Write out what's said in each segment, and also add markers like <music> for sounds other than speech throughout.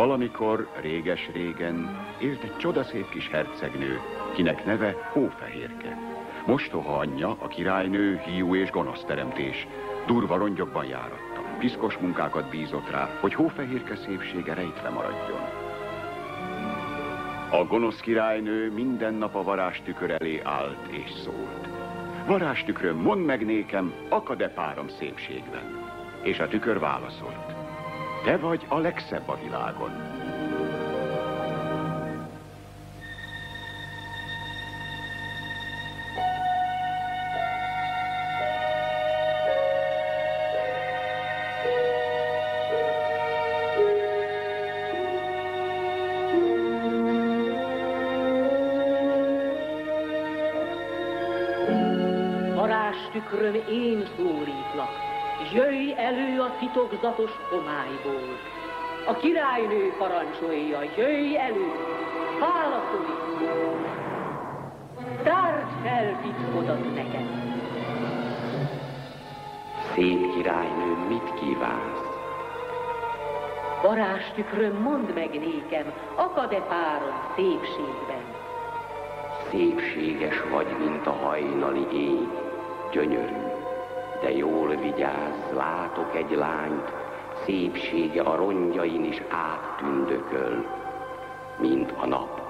Valamikor, réges-régen élt egy csodaszép kis hercegnő, kinek neve Hófehérke. Mostoha anyja, a királynő, hiú és gonosz teremtés, durva rongyokban járatta. Piszkos munkákat bízott rá, hogy Hófehérke szépsége rejtve maradjon. A gonosz királynő minden nap a varástükör elé állt és szólt. Varástükröm, mondd meg nékem, akad-e párom szépségben? És a tükör válaszolt. Te vagy a legszebb a világon. Varázstükröm én szólítlak, jöjj elő a titokzatos homályból. A királynő parancsolja, jöjj elő, válaszolj! Tárd fel titkodat nekem! Szép királynő, mit kívánsz? Varázstükröm, mondd meg nékem, akad-e párom szépségben? Szépséges vagy, mint a hajnali ég, gyönyörű. De jól vigyázz, látok egy lányt, szépsége a rongyain is áttündököl, mint a nap.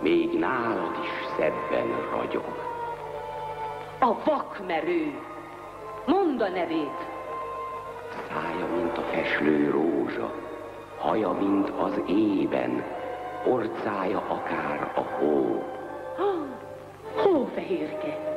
Még nálad is szebben ragyog. A vakmerő! Mondd a nevét! Szája, mint a feslő rózsa, haja, mint az ében, orcája akár a hó. Hófehérke!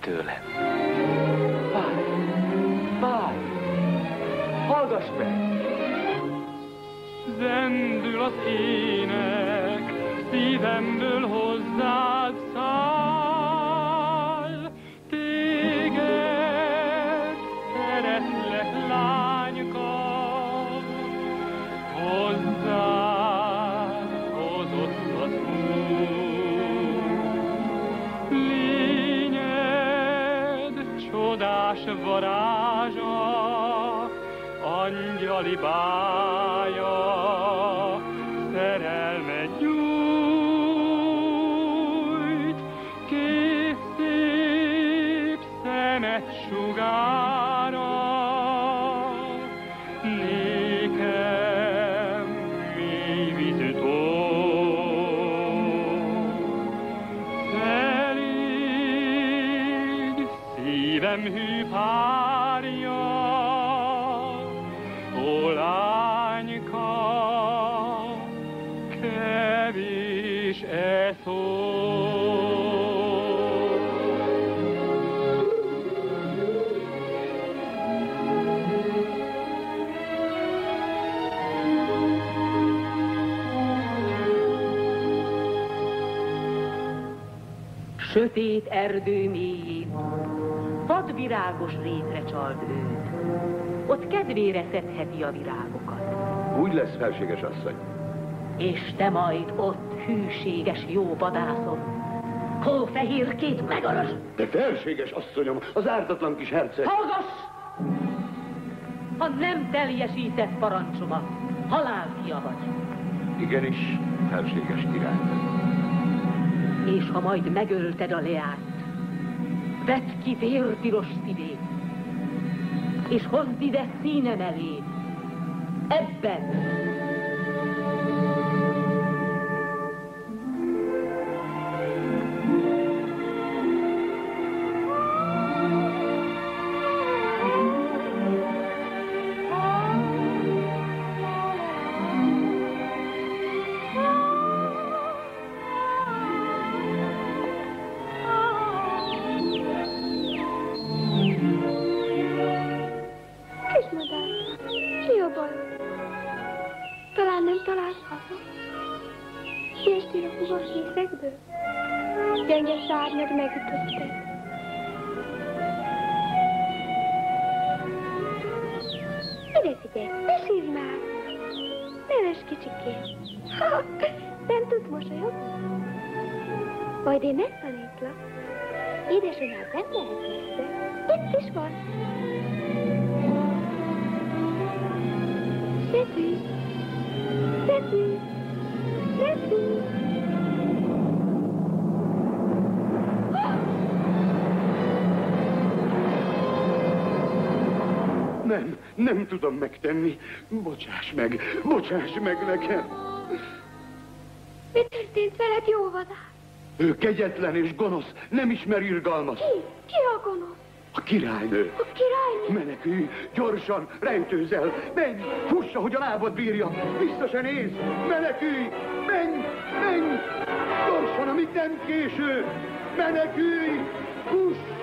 Félj tőlem! Várj! Hallgass meg! Zendül az ének, szívemből Sötét erdő mélyén, vadvirágos rétre csald őt. Ott kedvére szedheti a virágokat. Úgy lesz, felséges asszony. És te majd ott hűséges jó vadászon, hófehérkét megaras. De felséges asszonyom, az ártatlan kis herceg. Hallgass! Ha nem teljesített parancsomat, halálfia vagy. Igenis, felséges király. És ha majd megölted a leányt, vedd ki vérpiros szívét, és hozd ide színem elé. Ebben Nem, tudom megtenni. Bocsáss meg, bocsáss meg nekem. Mi történt veled, jó vadász? Ő kegyetlen és gonosz, nem ismer irgalmat. Ki? Ki a gonosz? A királynő. A királynő? Menekülj, gyorsan, rejtőz el, menj, fuss, ahogy a lábad bírja, se néz, menekülj, menj, menj, gyorsan, amíg nem késő, menekülj, fuss.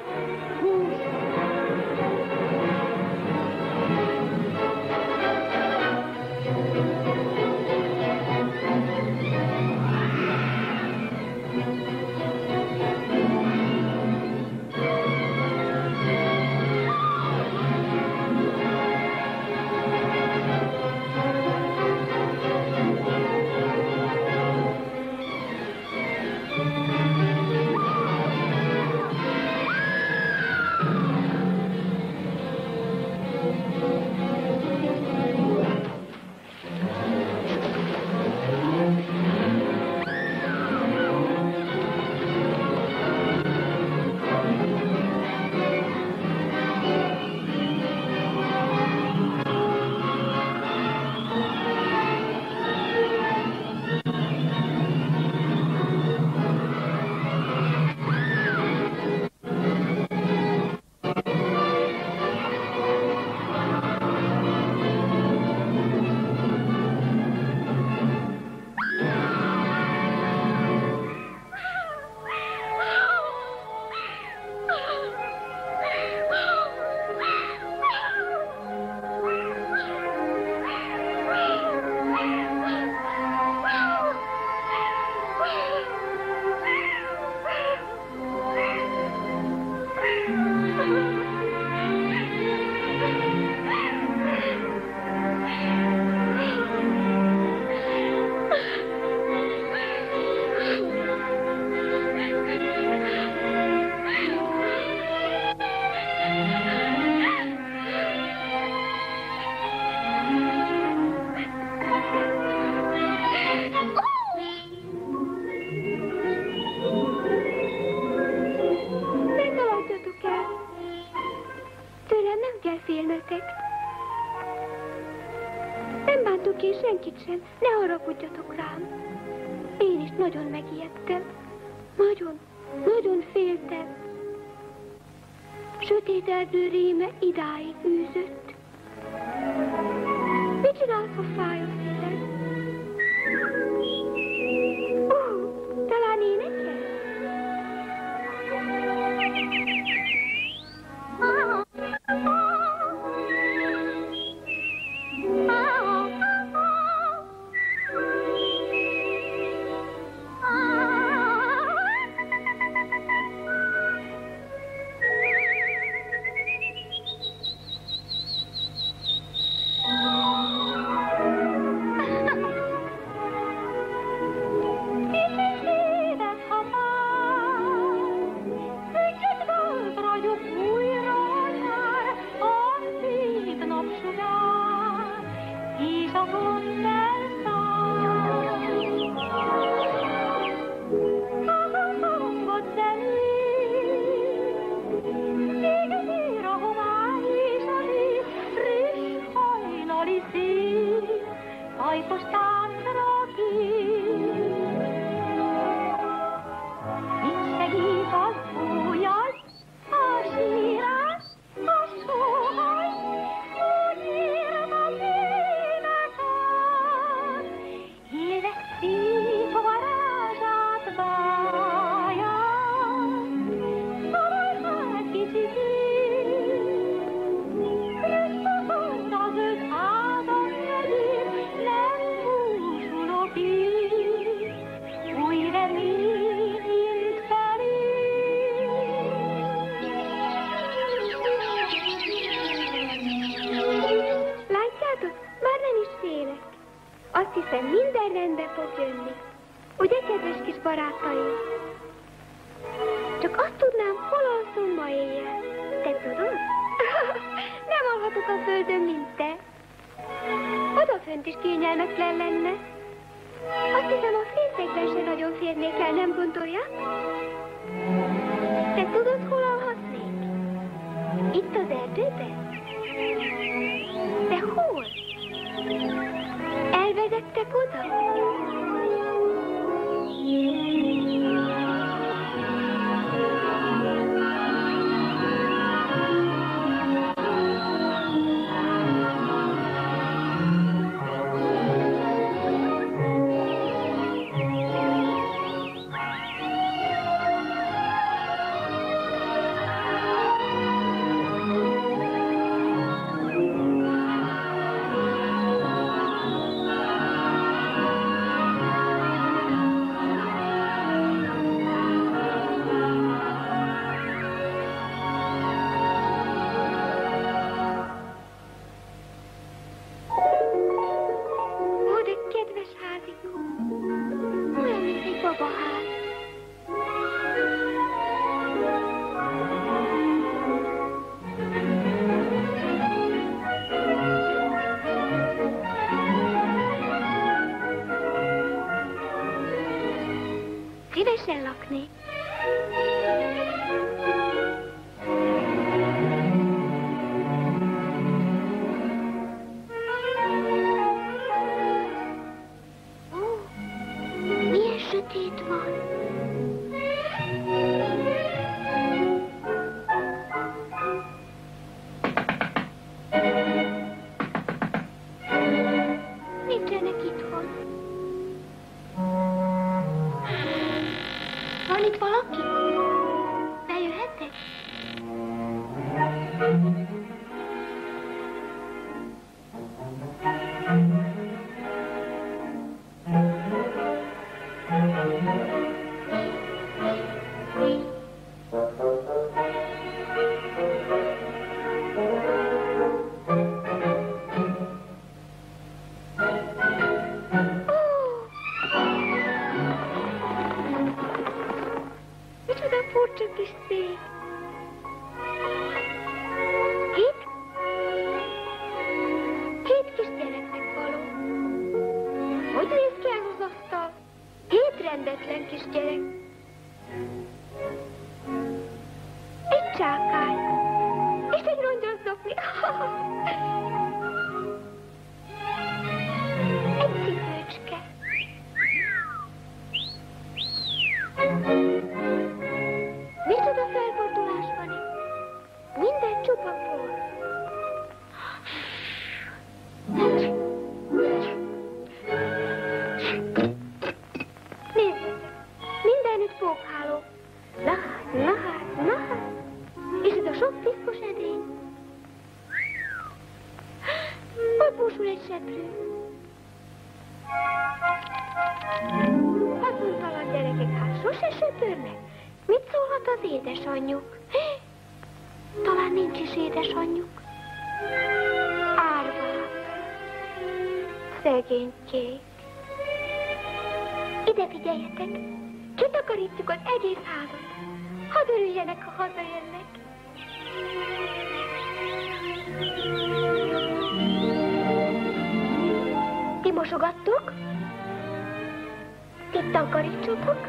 Ti takarítsatok?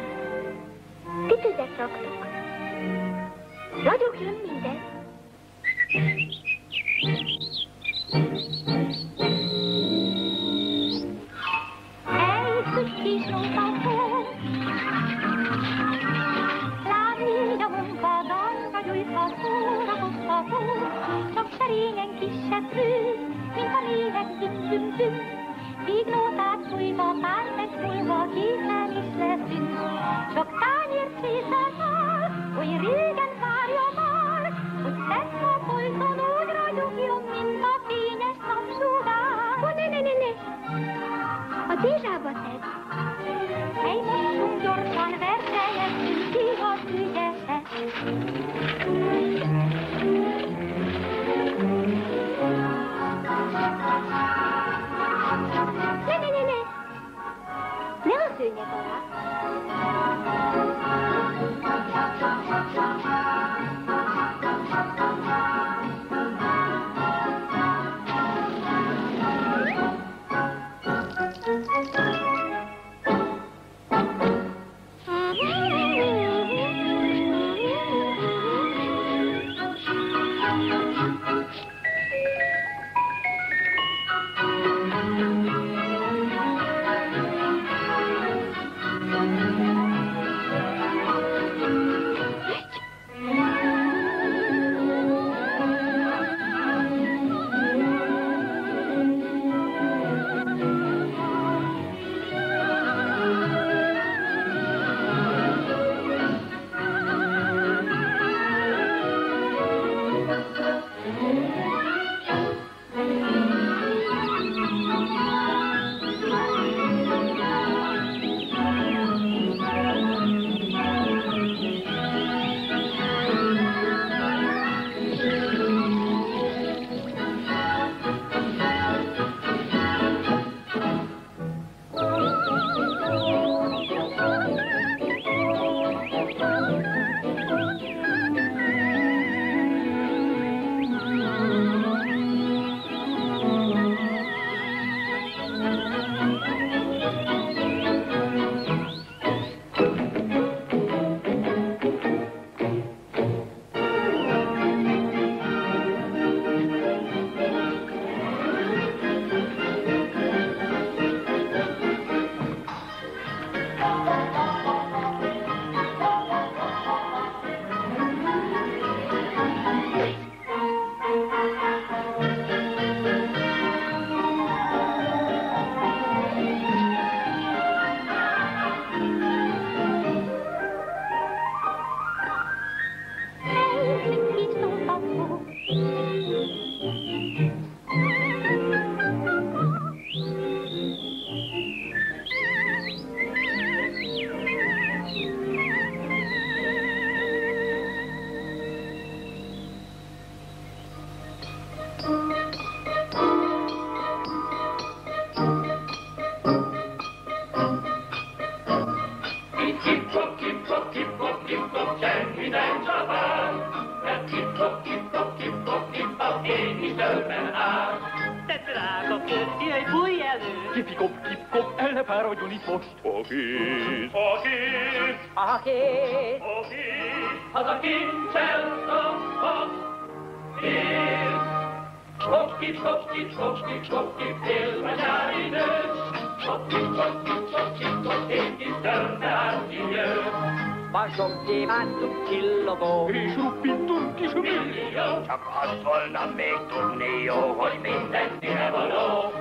Ti tüzet raktok. Ragyogjon minden. kopki, kopki, kopki, félve nyári nő. Kopki, kopki, kopki, kopki, törve árti jő. Vasom gyémántunk csillogó, és rupintunk kis millió. Csak az volna még tudni jó, hogy mindenki való.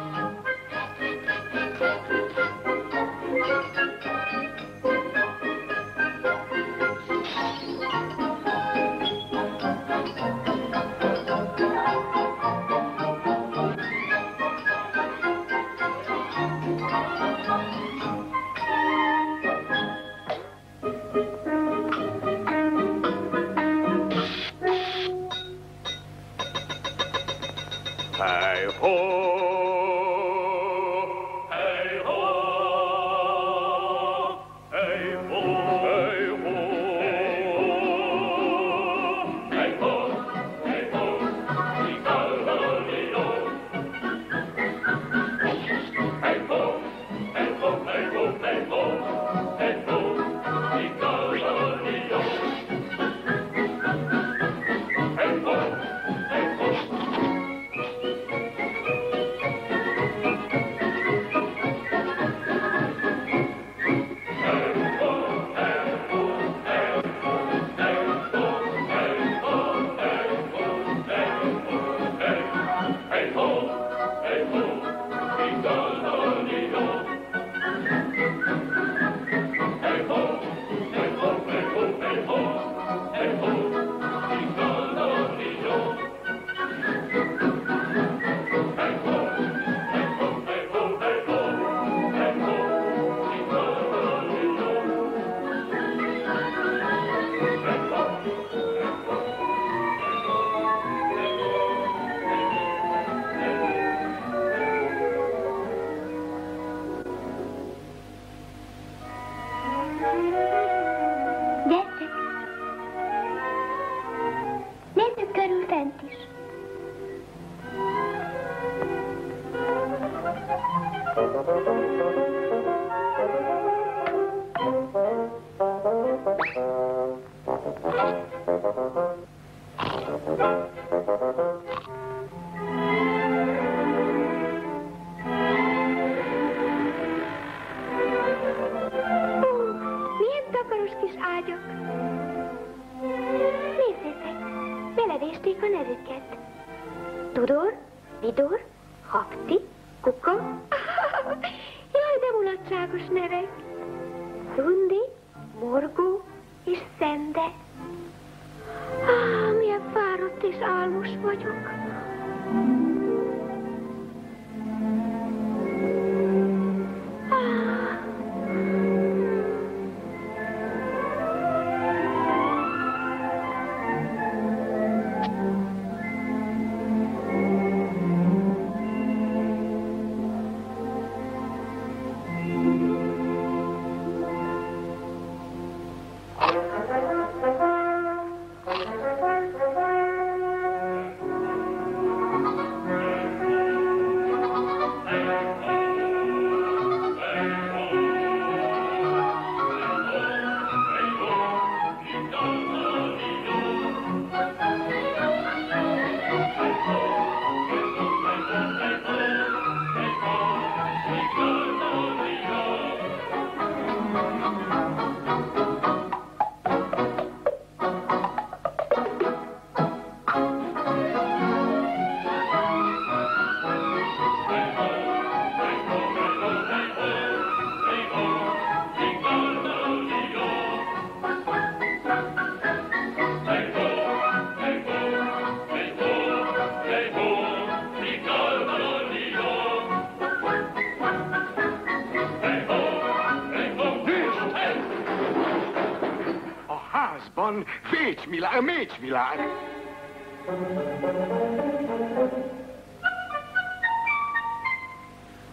világ.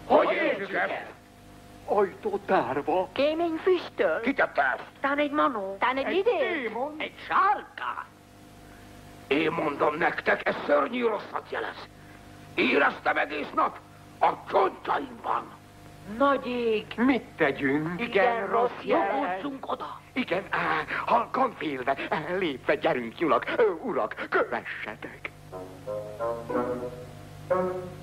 Hogy értsem? Ajtó tárva. Kémény füstöl. Kitepte. Tán egy manó. Tán egy, egy idő. Démon. Egy sárka. Én mondom nektek, ez szörnyű rosszat jelez. Éreztem egész nap a csontaimban. Nagy ég! Mit tegyünk? Igen, Igen rossz jel. oda! Igen, á, halkan félve, lépve gyerünk, nyulak. Urak, kövessetek. Emberek,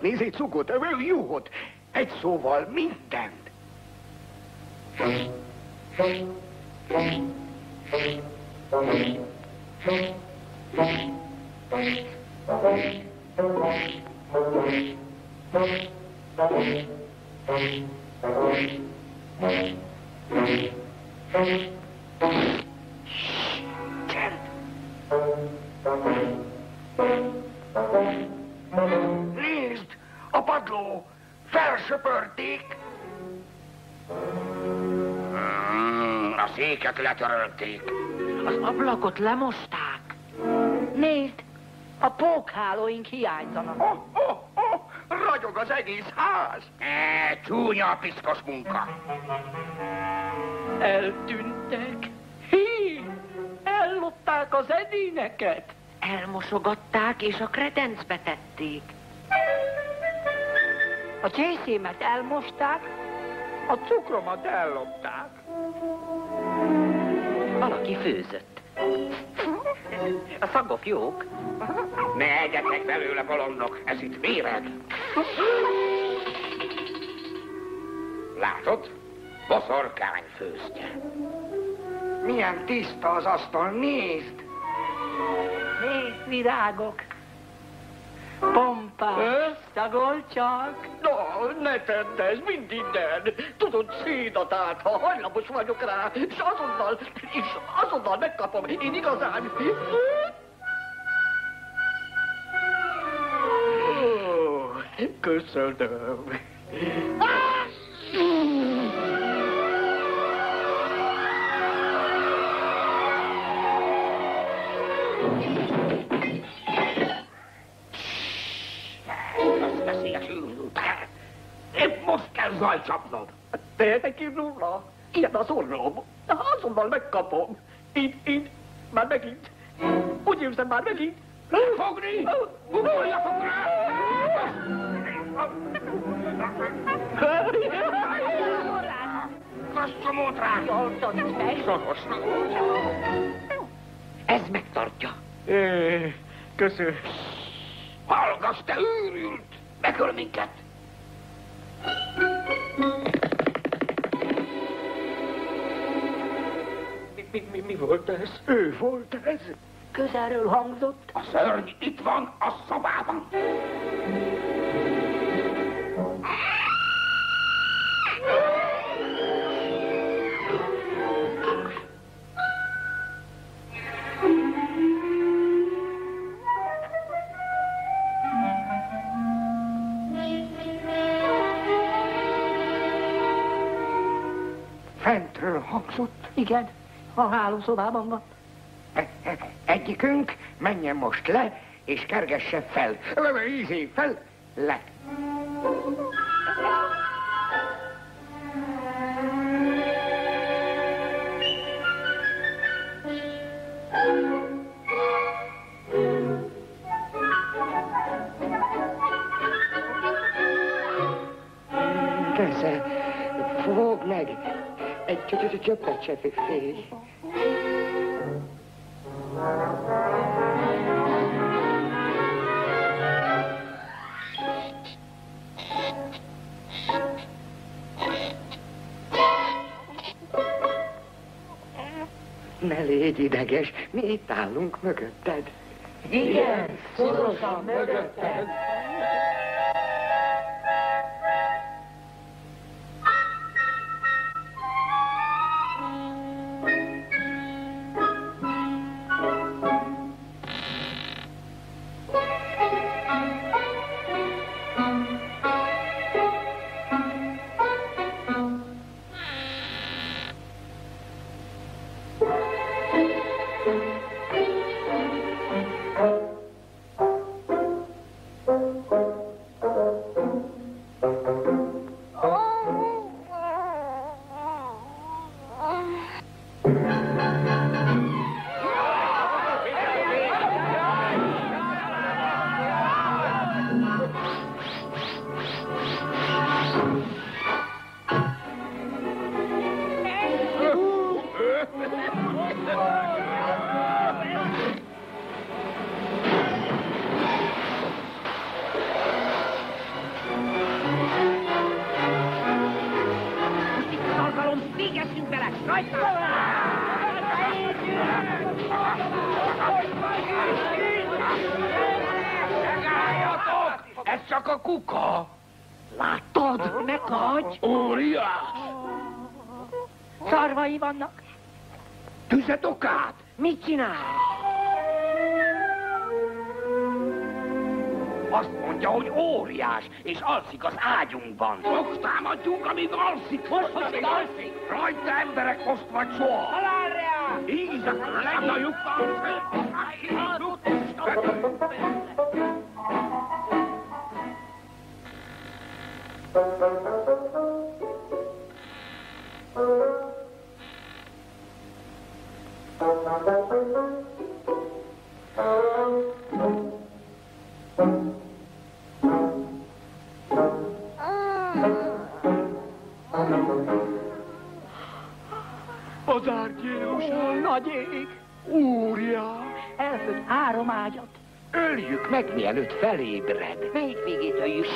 kutatni, nézzék cugot, ö, juhot, egy szóval mindent. Csend. Nézd! Padló! Felsöpörték! Mm, a széket letörölték. Az ablakot lemosták. Nézd, a pókhálóink hiányzanak. Oh, oh, oh, ragyog az egész ház. E, csúnya a piszkos munka. Eltűntek. Hí, ellopták az edényeket. Elmosogatták és a kredencbe tették. A csészémet elmosták, A cukromat ellopták. valaki főzött. A szagok jók. Ne egyetek belőle, bolondok, ez itt méreg. Látod? Boszorkány főztje. Milyen tiszta az asztal, nézd! Nézd, virágok. Pompás, szagol csak. No, ne tedd ez, mind innen! Tudod, szédat át, ha hajlamos vagyok rá, és azonnal, és azonnal megkapom, én igazán... Köszönöm. Az most kell zajcsapnod. Tehetek én róla? Ilyen az orrom. De azonnal megkapom. Így, így, már megint. Úgy érzem, már megint. Fogni! Ugorjatok rá! Kasszomót rá! Sorosnak. Ez megtartja. Köszönöm. Hallgass, te őrült! Megöl minket! Mi, mi, mi, mi volt ez? Ő volt ez? Közelről hangzott. A szörny itt van a szobában. Fentről hangzott. Igen, a hálószobában van. E- e- Egyikünk menjen most le, és kergesse fel. Ízé, fel, le. Csöppet se. Ne légy ideges, mi itt állunk mögötted. Igen, szorosan mögötted. Azt mondja, hogy óriás, és alszik az ágyunkban. Most támadjunk, amíg alszik. Most, amíg alszik. Rajta emberek most vagy soha. Halálra! Így, akkor legnagyobb Az árgyilmosan nagy ég. Óriás. Elföld három ágyat. Öljük meg, mielőtt felébred. Melyik végét öljük?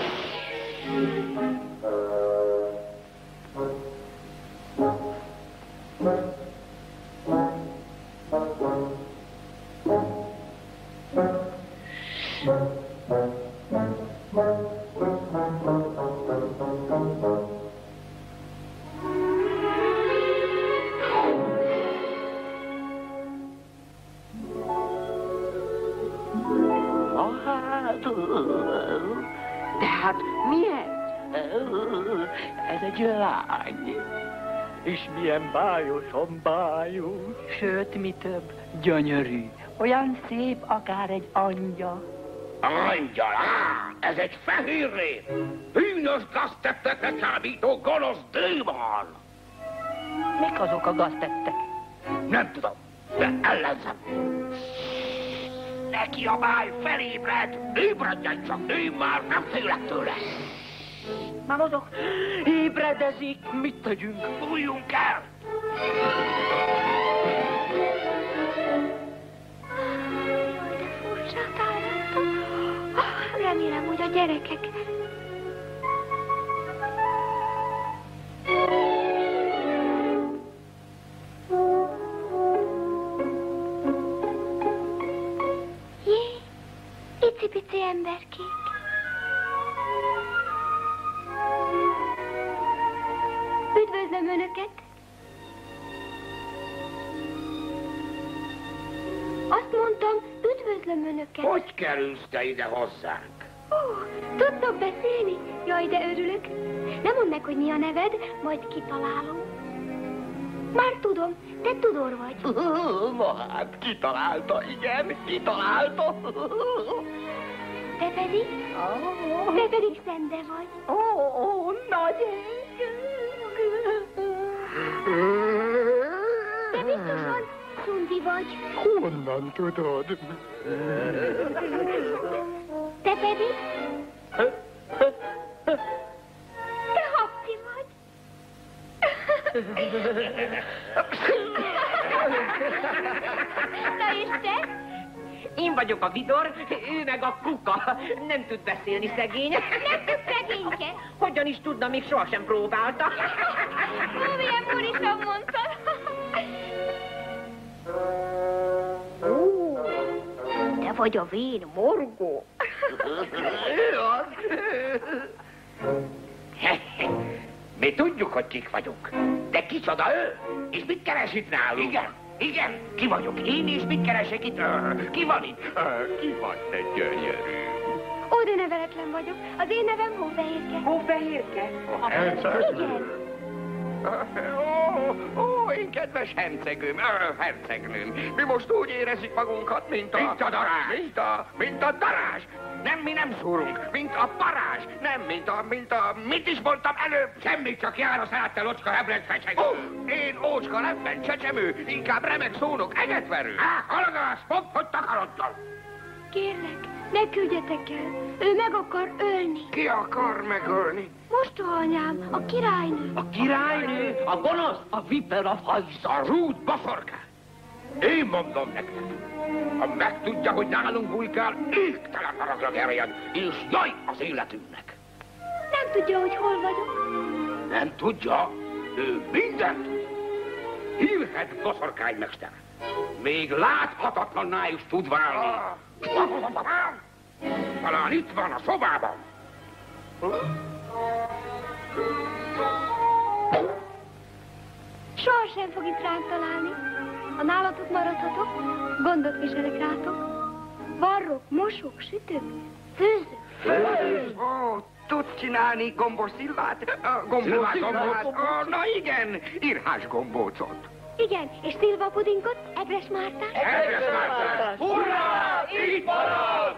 Sőt, mi több, gyönyörű. Olyan szép, akár egy angyal. Angyal, á, ez egy fehér rét. Hűnös gaztettekre számító gonosz démon. Mik azok a gaztettek? Nem tudom, de ellenzem. Ne kiabálj, felébred! Ébredjen csak, én már nem félek tőle. Már azok ébredezik, mit tegyünk? Bújjunk el! Állattam. Ah, Remélem, hogy a gyerekek... Icipici emberkék. Üdvözlöm Önöket! Azt mondtam, üdvözlöm Önöket! Hogy kerülsz te ide hozzánk? Ó, tudtok beszélni? Jaj, de örülök. Nem mondd meg, hogy mi a neved, majd kitalálom. Már tudom, te Tudor vagy. Na hát, kitalálta, igen, kitalálta. Te pedig? Te pedig Szende vagy. Ó, ó, nagy ég. Te biztosan Szundi vagy. Honnan tudod? Te pedig? Te Hapsi vagy. Na és te? Én vagyok a vidor, ő meg a kuka. Nem tud beszélni szegény. Nem tud szegényke. Hogyan is tudna, még sohasem próbálta. Ó, milyen burisan mondtad. Ó, te vagy a vén morgó. <laughs> Mi tudjuk, hogy kik vagyunk. De kicsoda ő? És mit keres itt nálunk? Igen, igen, ki vagyok én, és mit keresek itt? Ki van itt? Ki vagy, te gyönyörű? Ó, de neveletlen vagyok. Az én nevem Hófehérke. Hófehérke? Hát, igen. Hát, hát. Ó, ó, én kedves hercegőm, ö, hercegnőm, mi most úgy érezzük magunkat, mint a... Mint a darázs. Mint a, mint a darázs. Nem, mi nem szúrunk, mint a parázs. Nem, mint a, mint a... Mit is mondtam előbb? Semmit, csak jár a szálltál, ocska, heblet, fecseg. Ó, én ócska, lebben, csecsemő, inkább remek szónok, egetverő. Á, halagász, pont, hogy takarodtal. Kérlek, ne küldjetek el. Ő meg akar ölni. Ki akar megölni? Mostoha anyám, a királynő. A királynő, a gonosz, a viper, a fajsz, a rút boszorkát. Én mondom nektek, ha megtudja, hogy nálunk bujkál, égtelen haragra gerjed, és jaj az életünknek. Nem tudja, hogy hol vagyok. Nem tudja, ő mindent tud. Hírhet boszorkánymester. Még láthatatlanná is tud válni. Talán itt van a szobában. Sohasem fog itt ránk találni. Ha nálatok maradhatok, gondot viselek rátok. Varrok, mosok, sütök, főzök. Ó, tudsz csinálni gombos szilvát? Gombóc? Ó, na igen, irhás gombócot. Igen, és szilva pudingot, egres mártát. Egres Mártán! Hurrá! Így marad!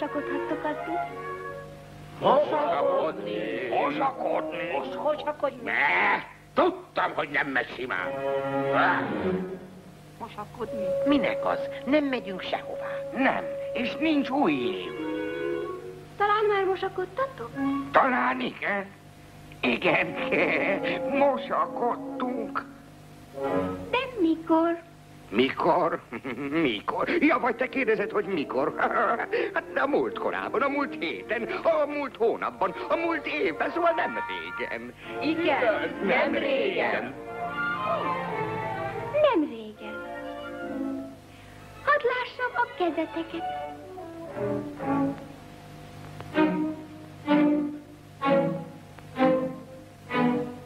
Megmosakodhattok addig. Mosakodni! Mosakodni! Mosakodni? Ne! Tudtam, hogy nem megy simán. Mosakodni? Minek az? Nem megyünk sehová. Nem, és nincs új év. Talán már mosakodtatok? Talán igen. Igen, <laughs> mosakodtunk. De mikor? Mikor? <laughs> Mikor? Ja, vagy te kérdezed, hogy mikor? <laughs> Hát a múlt korában, a múlt héten, a múlt hónapban, a múlt évben, szóval nem régen. Igen, nem régen. Nem régen. Hadd lássam a kezeteket.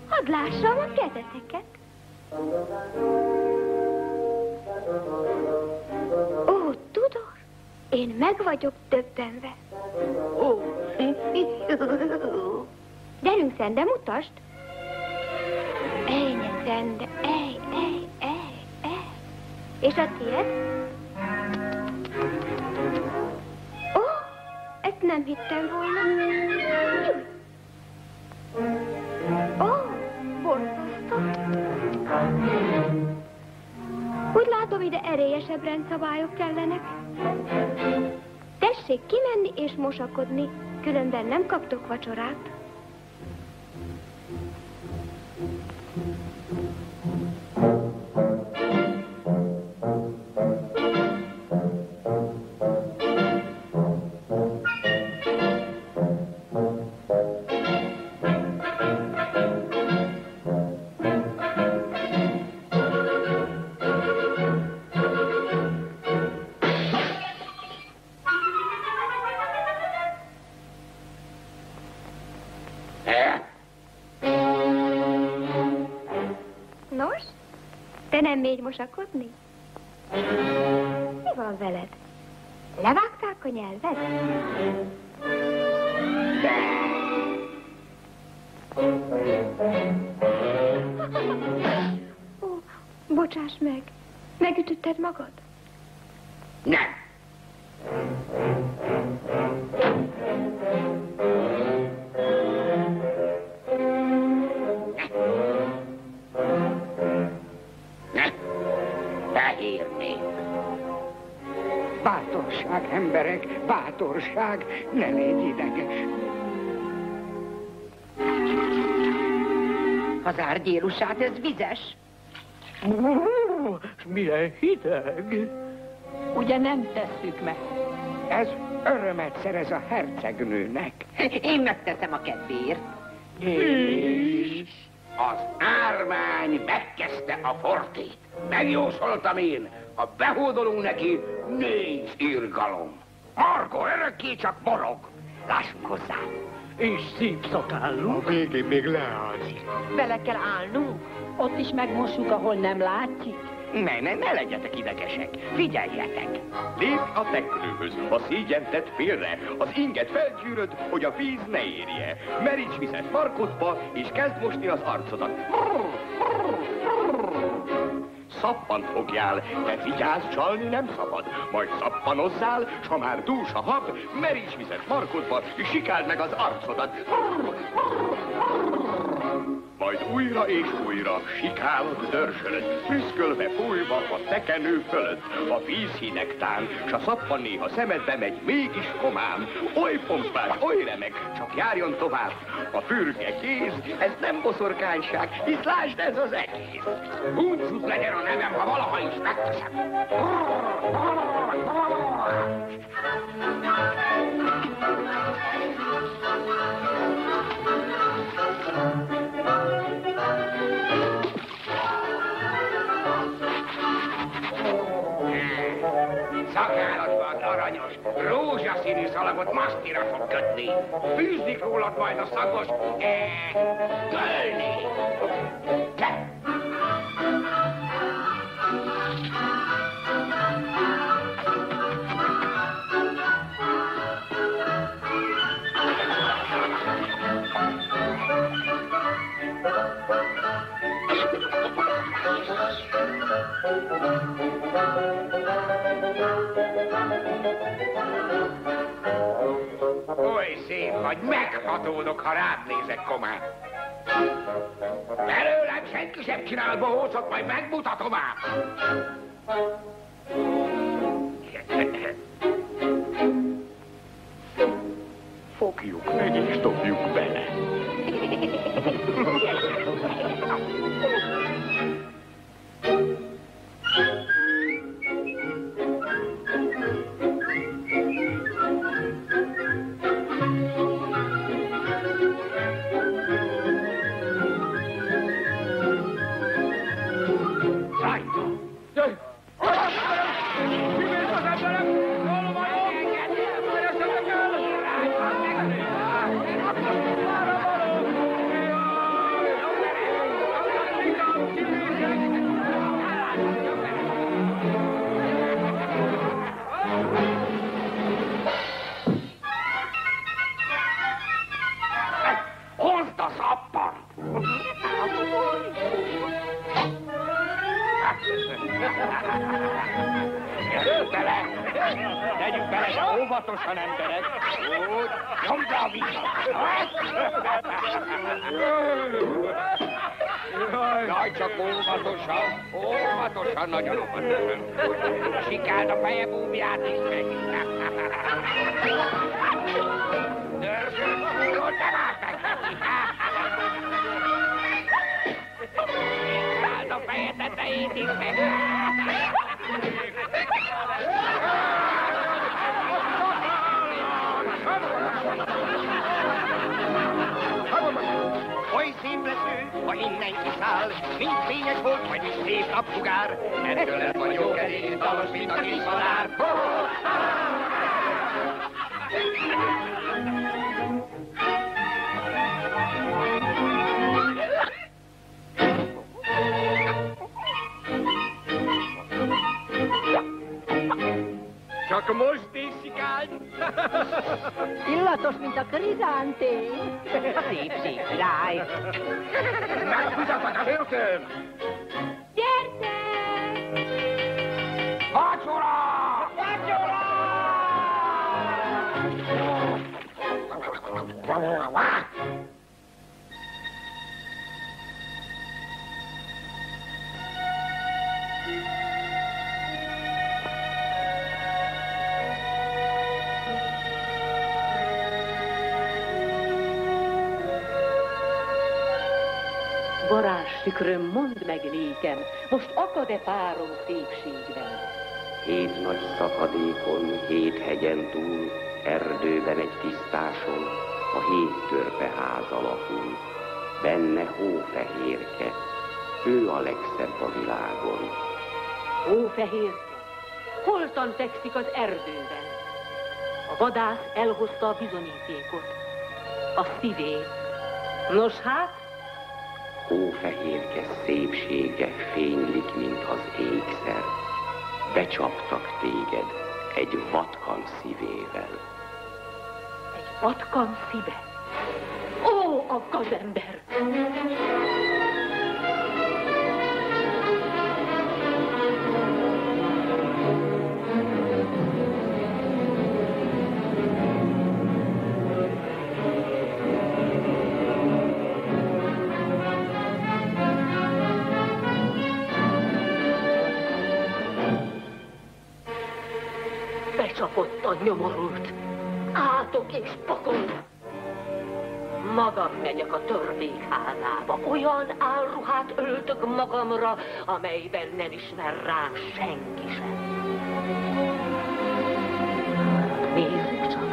Hadd lássam a kezeteket. Ó, Tudor, én meg vagyok döbbenve. Ó. <laughs> Gyerünk, Szende, mutasd. Ejnye, Szende, ej, ej, ej, ej. És a tiéd? Ó, ezt nem hittem volna. Ó, borzasztó. Úgy látom, ide erélyesebb rendszabályok kellenek. Tessék kimenni és mosakodni, különben nem kaptok vacsorát. Mosakodni? Mi van veled? Levágták a nyelved? Ó, bocsáss meg. Megütötted magad? Nem. Bátorság, ne légy ideges. Az árgyélusát, ez vizes. Ó, milyen hideg. Ugye nem tesszük meg. Ez örömet szerez a hercegnőnek. Én megteszem a kedvéért. Az ármány megkezdte a fortét. Megjósoltam én, ha behódolunk neki, négy irgalom. Margo örökké csak morog. Lássunk hozzá. És szép szakállunk. A végén még leállni. Bele kell állnunk. Ott is megmossuk, ahol nem látszik. Ne, ne, ne legyetek idegesek. Figyeljetek. Lépj a teknőhöz, a szégyen tett félre, az inget felgyűröd, hogy a víz ne érje. Meríts vizet farkodba, és kezd mosni az arcodat. Szappant fogjál, de vigyázz, csalni nem szabad. Majd szappanozzál, s ha már dús a hab, meríts vizet farkodba, és sikáld meg az arcodat. Majd újra és újra sikálod, dörzsölöd, prüszkölve fújva a tekenő fölött. A víz hideg tán, s a szappan néha szemedbe megy, mégis komám. Oly pompás, oly remek, csak járjon tovább. A fürge kéz, ez nem boszorkányság, hisz lásd ez az egész. Búcsút legyen a nevem, ha valaha is megteszem. Szakállatba az aranyos, rózsaszínű szalagot masztira fog kötni. Fűzik rólad majd a szagos, eh, gölni. Te! Oly szép vagy, meghatódok, ha rád nézek, komám. Belőlem senki sem csinál bohócot, majd megmutatom ám. Fogjuk meg és dobjuk bele. <laughs> óvatosan, emberek! Úgy, nyomd a vizet! Jaj, csak óvatosan, óvatosan, nagyon óvatosan. Sikáld a feje búbját is meg. Napsugár. Ettől lesz majd jó kerés, dalos, mint a kis madár. Csak most is sikáld. Illatos, mint a krizánté. Szép, szép király. Megfizetett az öltöm! Mondd meg nékem, most akad-e párom szépségben? Hét nagy szakadékon, hét hegyen túl, erdőben egy tisztáson, a hét törpe ház alakul. Benne hófehérke, ő a legszebb a világon. Hófehérke, holtan fekszik az erdőben. A vadász elhozta a bizonyítékot, a szívét. Nos hát, Hófehérke szépsége fénylik, mint az égszer. Becsaptak téged egy vatkan szívével. egy vatkan szíve. Ó, a gazember! A nyomorult. Átok és pokol. Magam megyek a törvékházába. Olyan álruhát öltök magamra, amelyben nem ismer rám senki sem. Nézzük csak,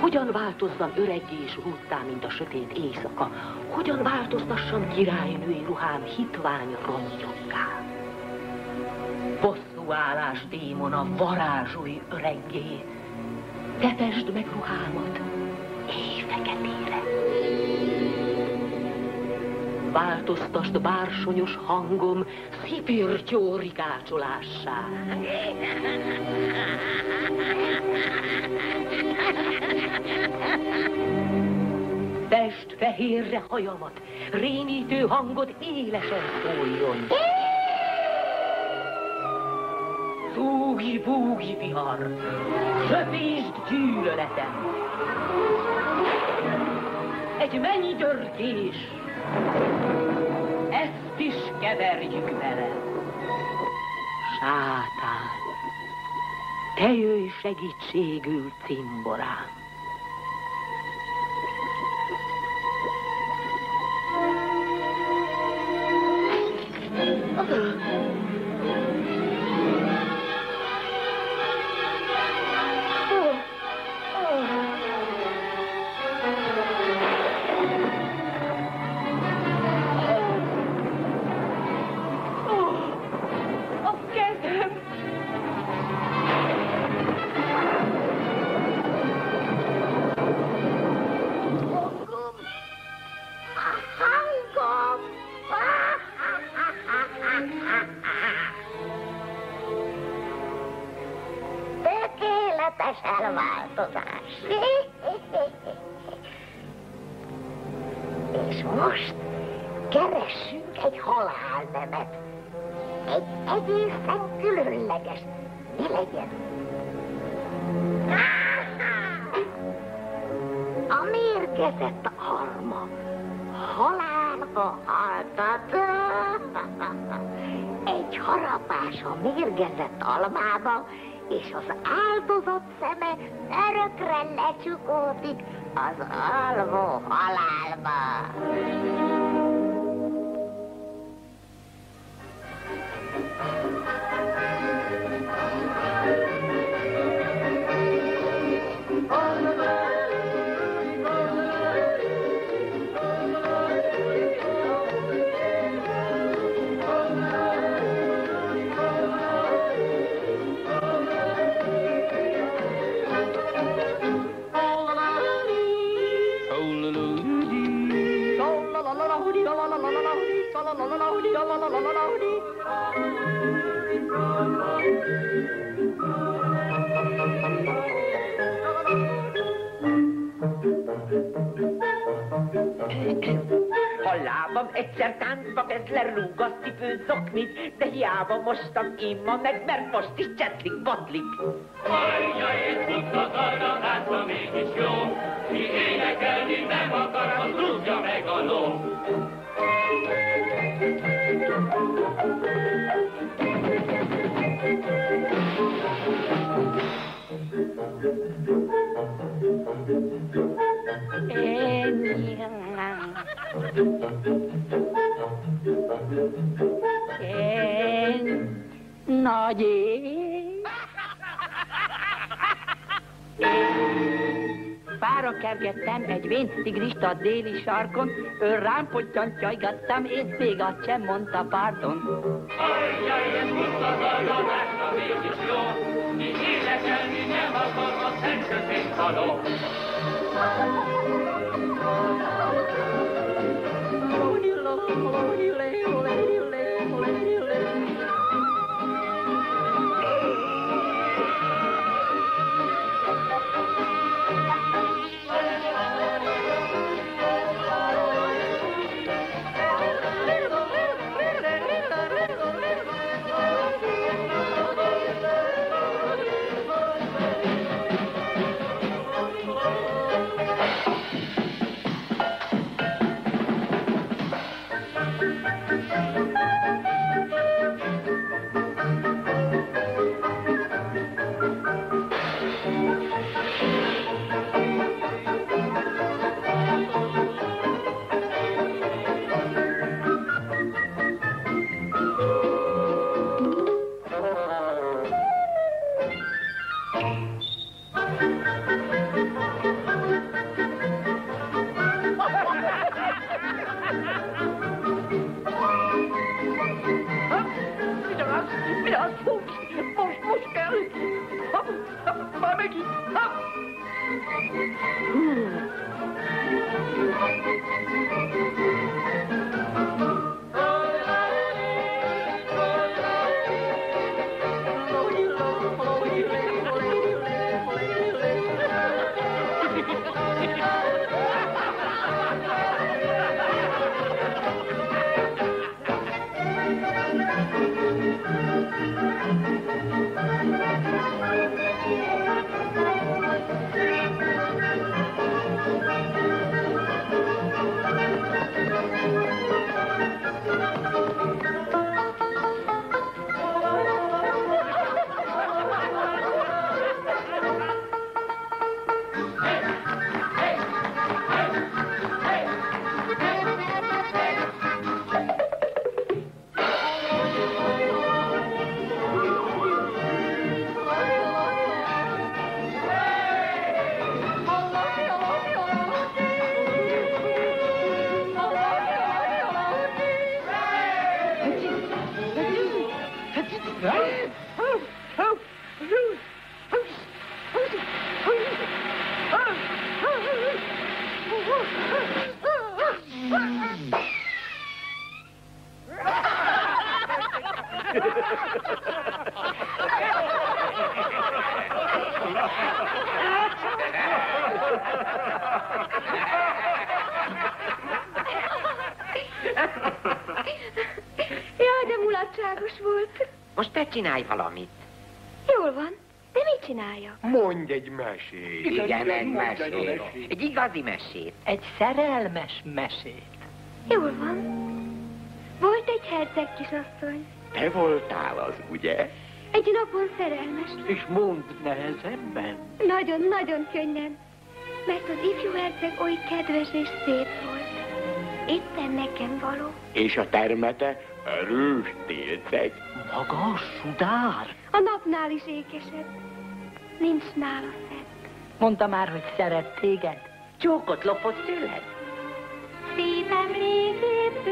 hogyan változzam öreggé és rúttá, mint a sötét éjszaka. Hogyan változtassam királynői ruhám hitvány rongyokká. Bosszúállás démona varázsolj öreggé. Tepesd meg ruhámat, éjfeketére. Változtasd bársonyos hangom szipirtyó rikácsolássá. Fest fehérre hajamat, rémítő hangod élesen szóljon. Zúgi, búgi vihar, söpésd gyűlöletem. Egy mennyi dörgés, ezt is keverjük vele. Sátán, te jöjj segítségül cimborám. A Tökéletes elváltozás. És most keressünk egy halálnemet. Egy egészen különleges. Mi legyen? A mérgezett alma. Halálba haltat. Egy harapás a mérgezett almába, és az áldozat szeme örökre lecsukódik az alvó lerúg a cipő zoknit, de hiába mostam én ma meg, mert most is csetlik, botlik. Hajja és futtat arra, látva mégis jó, ki énekelni nem akar, az rúgja meg a ló. Ennyi. Ennyi. Kergettem egy vén tigrist a déli sarkon, ő rám pottyantjajgattam, én még azt sem mondta pardon. Hajja és futtat arra, látva mégis jó, ki énekelni nem akar, az szent sötét haló. Mi csinálj valamit. Jól van, de mit csináljak? Mondj egy mesét. Igen, egy mesét. Egy igazi mesét. Egy szerelmes mesét. Jól van. Volt egy herceg kisasszony. Te voltál az, ugye? Egy napon szerelmes. És mondd nehezebben. Nagyon-nagyon könnyen. Mert az ifjú herceg oly kedves és szép volt. Éppen nekem való. És a termete erős télceg. Magas sudár. A napnál is ékesebb. Nincs nála szebb. Mondta már, hogy szeret téged. Csókot lopott tőled? Szép emlékét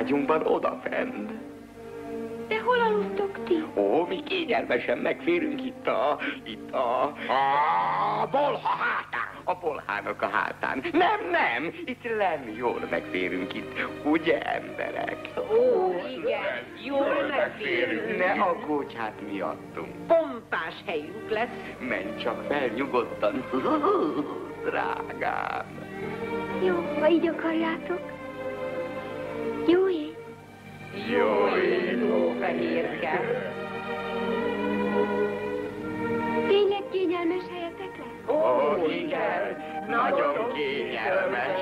ágyunkban odafent. De hol aludtok ti? Ó, mi kényelmesen megférünk itt a... itt a... A bolha hátán. A bolhának a hátán. Nem, nem, itt nem jól megférünk itt, ugye emberek? Ó, igen, jól megférünk. Ne aggódj hát miattunk. Pompás helyünk lesz. Menj csak fel nyugodtan, <laughs> drágám. Jó, ha így akarjátok. Jó Ó, fehérke. Tényleg kényelmes helyetek lesz? Ó, igen, nagyon kényelmes.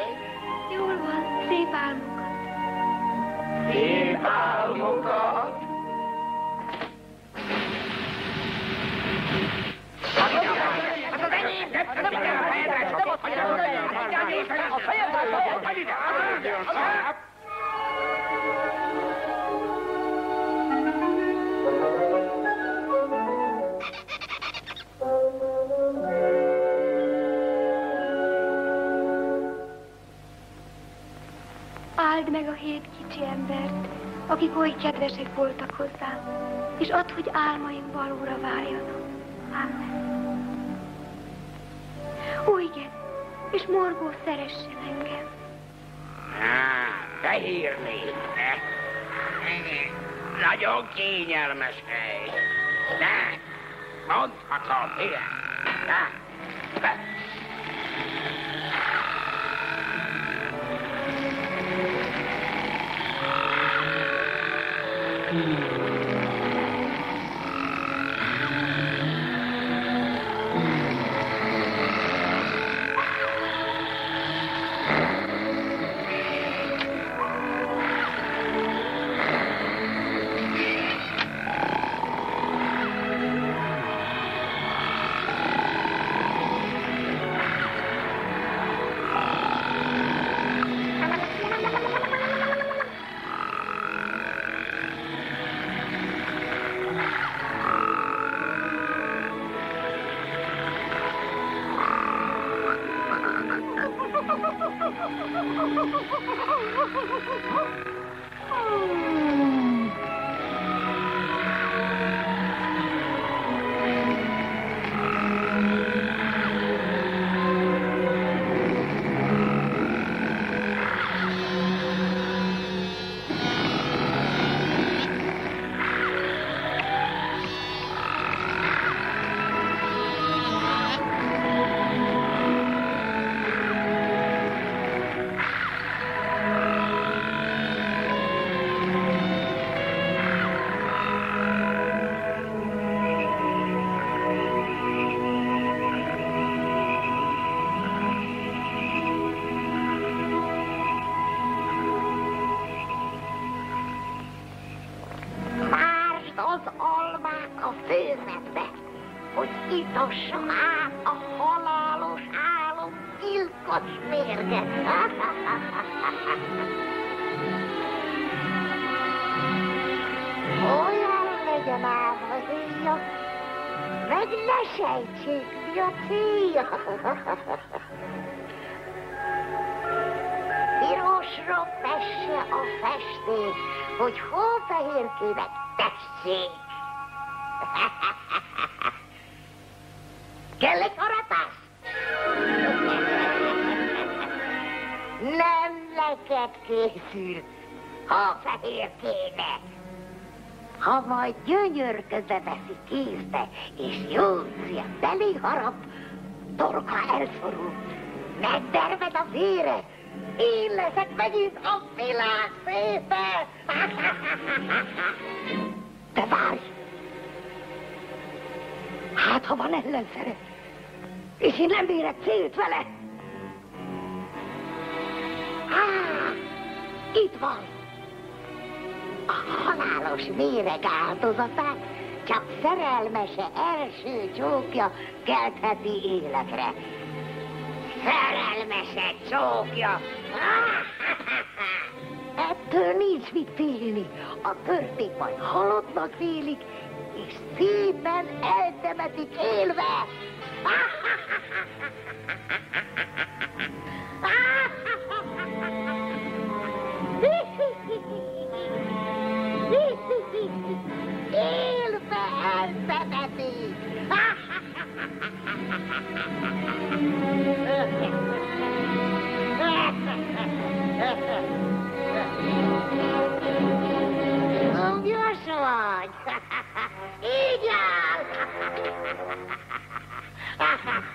Jól van, szép álmokat. Szép álmokat! Áld meg a hét kicsi embert, akik oly kedvesek voltak hozzám, és add, hogy álmaim valóra váljanak. Amen. Ó, igen, és morgó szeressen engem. Fehér nézve. Nagyon kényelmes hely. De, mondhatom, igen. De, de. Hogy itassa át a halálos álom gyilkos mérget. <laughs> Olyan legyen ám az éjjel, meg ne sejtsék, mi a célja. <laughs> Pirosra fesse a festék, hogy hófehérkének tessék. <laughs> Kell egy harapás? Nem neked készül, ha fehérkének. Ha majd gyönyörködve veszi kézbe, és jó ilyen belé harap, torka elszorul. Megdermed a vére, én leszek megint a világ szépe. <laughs> De várj! Hát, ha van ellenszere, és én nem érek célt vele. Á, itt van. A halálos méreg áldozatát csak szerelmese első csókja keltheti életre. Szerelmese csókja! <laughs> Ettől nincs mit félni. A törték majd halottnak vélik, és szépen eltemetik élve. Élve eltemetik. Hangos vagy. Így. ha ha ha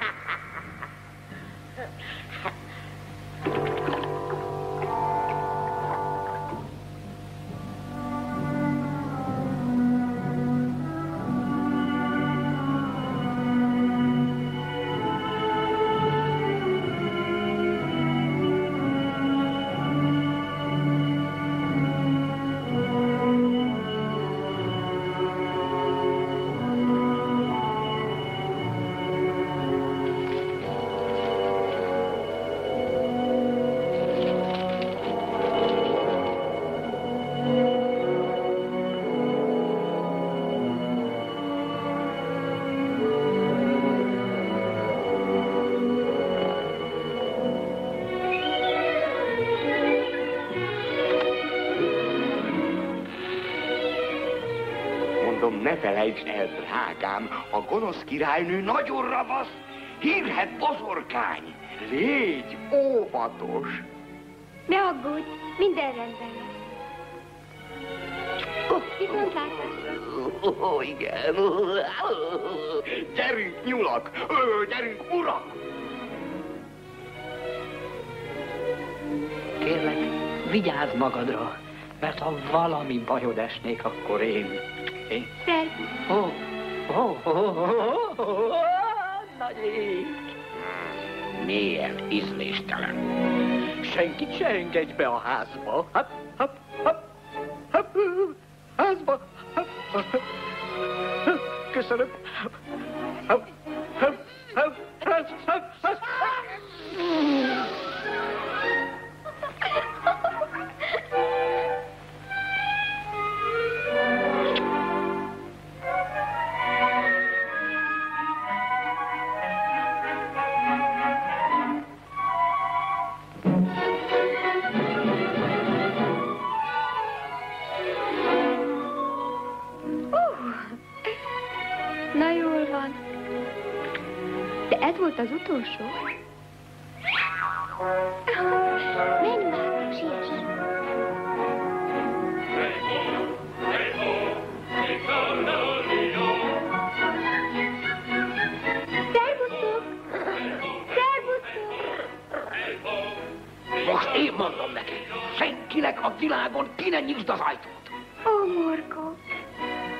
ne felejtsd el, drágám, a gonosz királynő nagyon ravasz, hírhet bozorkány. Légy óvatos. Ne aggódj, minden rendben lesz. Ó, viszontlátásra. Ó, igen. Gyerünk, nyulak! Gyerünk, urak! Kérlek, vigyázz magadra, mert ha valami bajod esnék, akkor én... Én... Szervusz. Ó, ó, ó, ó, ó, ó, nagy ég. Milyen ízléstelen. Senkit se engedj be a házba. Hopp, hopp, hopp, hopp, házba. Hopp, hopp. Köszönöm. Hopp,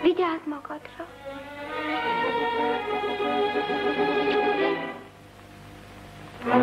vigyázz magadra. A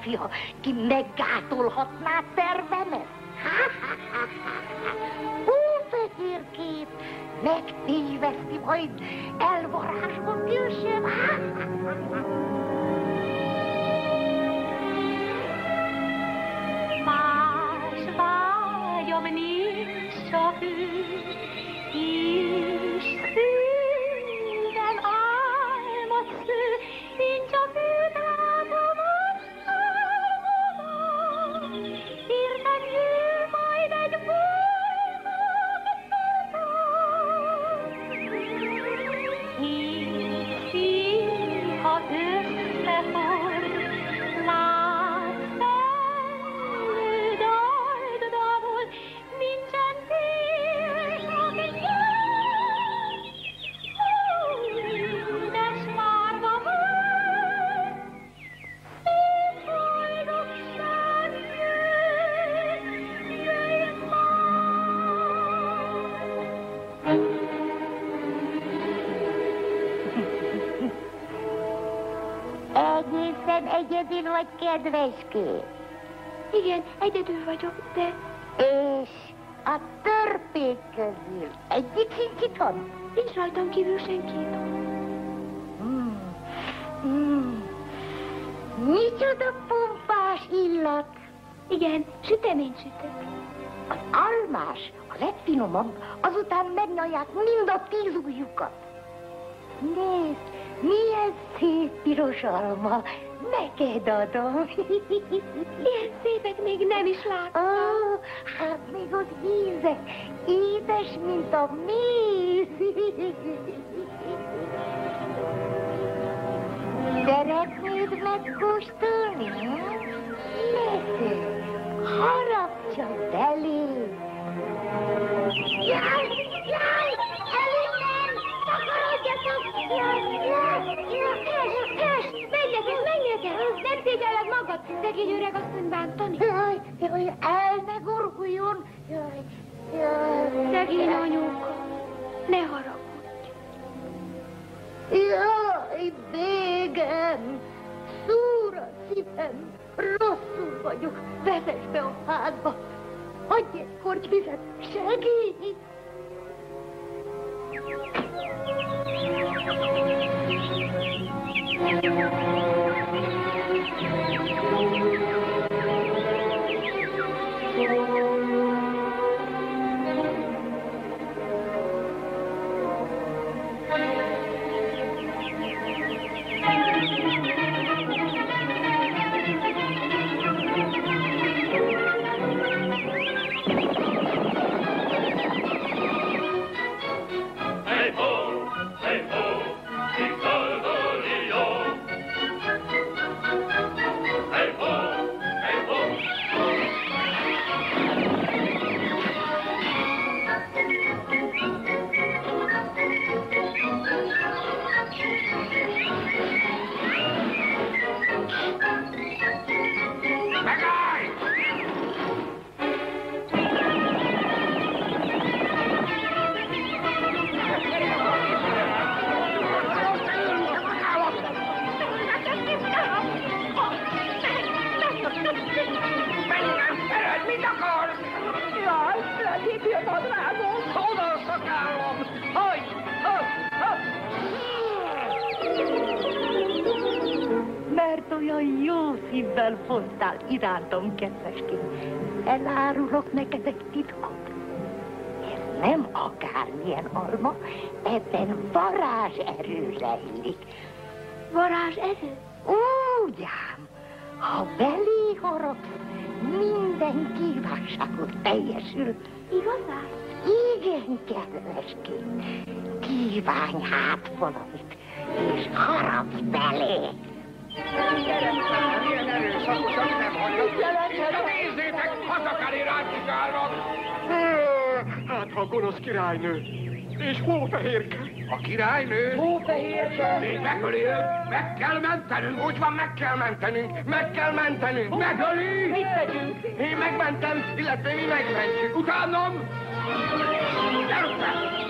emberfia, ki meggátolhatná tervemet. Hófehérkét megtéveszti, majd elvarázsol külsőm. Más vágyam nincs, csak ő, egyedül vagy, kedveskő. Igen, egyedül vagyok, de És a törpék közül egyik sincs itthon? nincs rajtam kívül senki. Mm. Mm. Micsoda pompás illat! Igen, süteményt sütök. Az almás, a legfinomabb, azután megnyalják mind a tíz ujjukat. Nézd, milyen szép piros alma, neked adom. <laughs> Ilyen szépek még nem is láttam. Ó, hát még az íze, édes, mint a méz. <laughs> Szeretnéd megkóstolni? Neked, harapja belé. Jaj, jaj, menj neked! Nem szégyelled magad, szegény öreg asszony bántani. jaj, jaj, el ne gurguljon. Jaj, jaj. Szegény anyóka, ne haragudj. Jaj, végem! Szúr a szívem! Rosszul vagyok! Vezess be a házba! Adj egy korty vizet! Segíts! Thank you. Szívvel hoztál irántom, kedveském. Elárulok neked egy titkot. Ez nem akármilyen alma, ebben varázserő rejlik. Varázs erő? Úgy ám, ha belé harapsz, minden kívánságod teljesül. Igazán? Igen, kedveském. Kívánj hát valamit, és harapsz belé. Nézzétek, hazafelé rácsigálnak. Hát, ha a gonosz királynő és hófehérke. A királynő? Hófehérke. Még megöli őt. Meg kell mentenünk. Úgy van, meg kell mentenünk. Meg kell mentenünk. Megöli. Mit tegyünk? Én megmentem, illetve mi megmentjük. Utánam! Gyerünk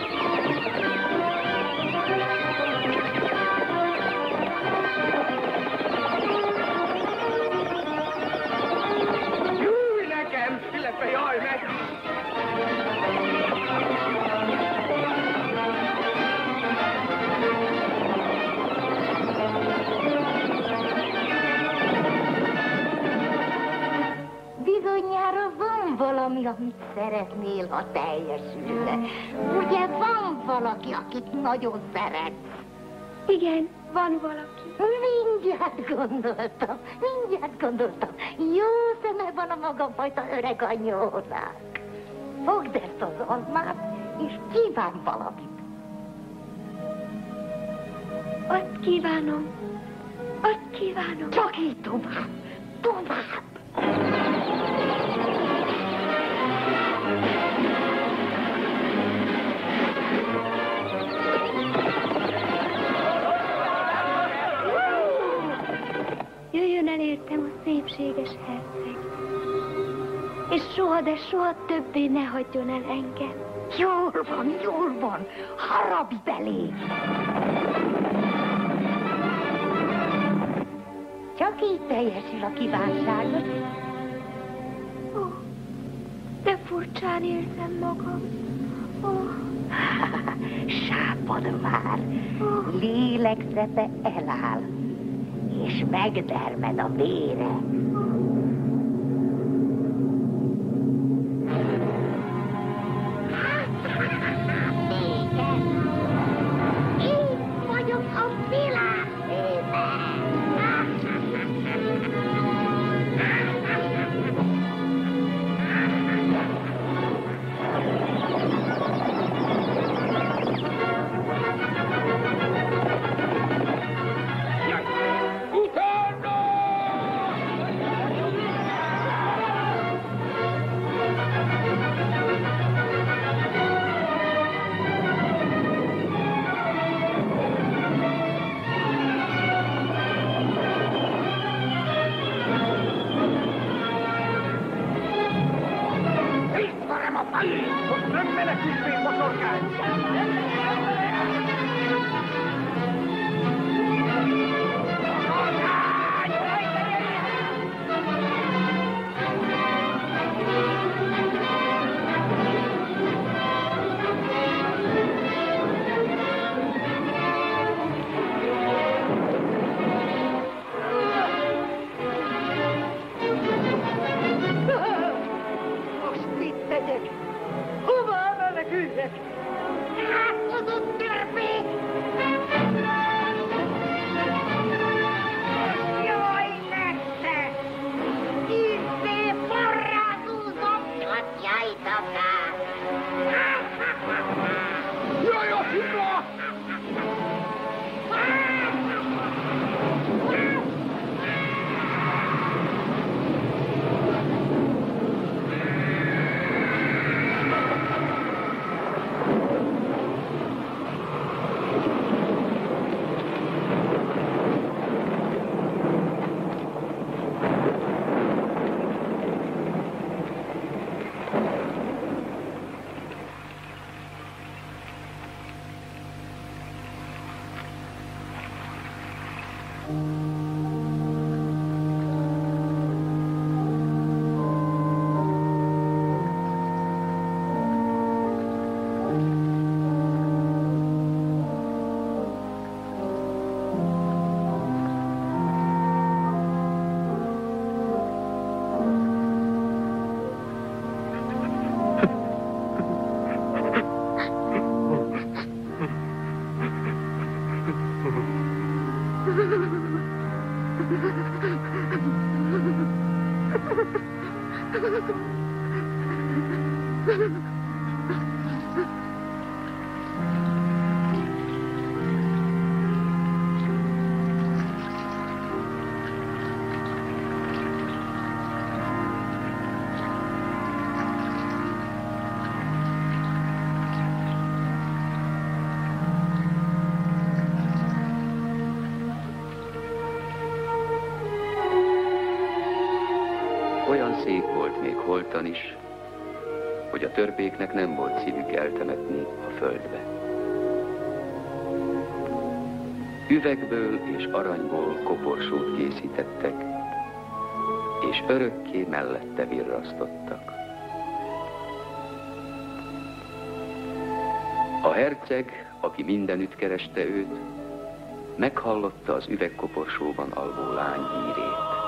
amit szeretnél, ha teljesülne. Ugye van valaki, akit nagyon szeret? Igen, van valaki. Mindjárt gondoltam, mindjárt gondoltam. Jó szeme van a maga fajta öreg anyónak. Fogd ezt az almát, és kíván valamit. Azt kívánom. Azt kívánom. Csak így tovább. Tovább. Jöjjön elértem a szépséges herceg. És soha, de soha többé ne hagyjon el engem. Jól van, jól van. Harabj belé. Csak így teljesül a kívánságod. De furcsán érzem magam. Ó, <laughs> Sápad már. Lélegzete eláll. És megdermed a vére. Én a törpéknek nem volt szívük eltemetni a földbe. Üvegből és aranyból koporsót készítettek, és örökké mellette virrasztottak. A herceg, aki mindenütt kereste őt, meghallotta az üvegkoporsóban alvó lány hírét.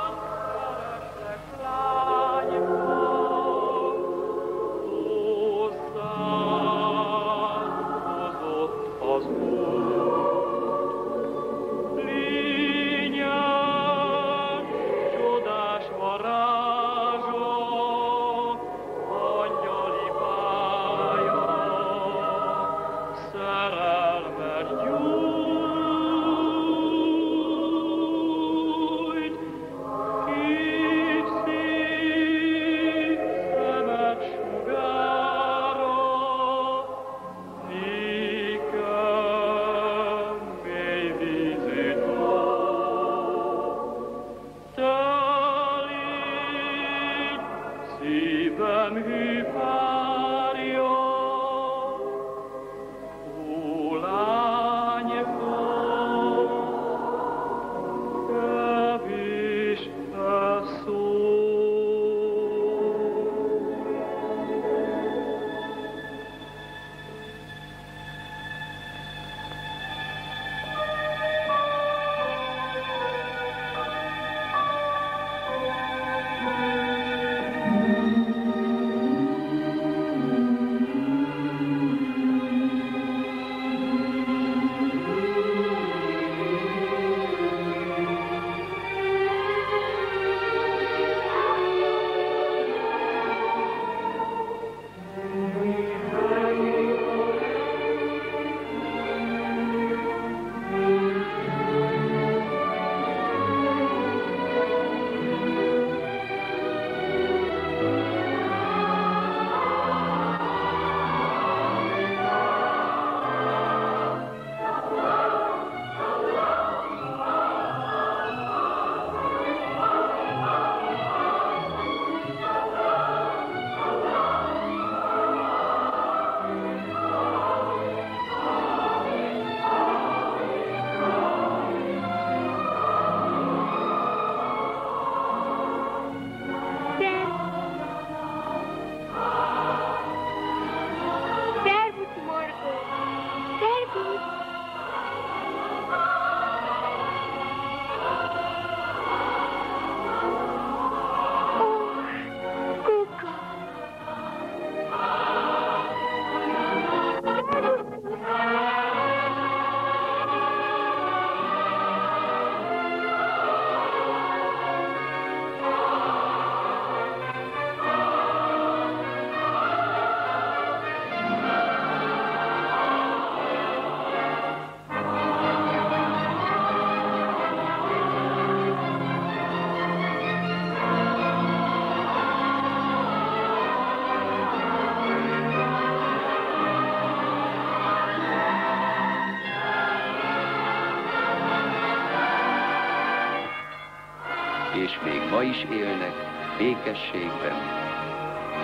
Békességben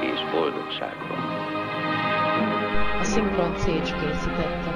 és boldogságban. A szinkron Szécs készítette.